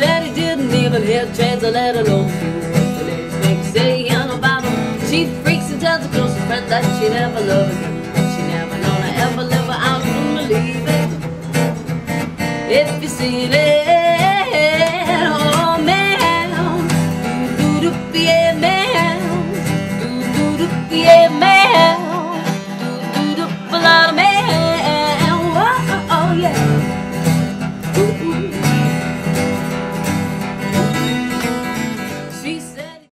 said he didn't even hear the chance to let alone the next day in Obama She freaks and tells her closest friend that she never loved again She never gonna ever live her out and believe it. If you see it, oh man. Do-do-be a man Do-do-do-be a man Do-do-do-be lot of man Oh, oh, yeah Ooh.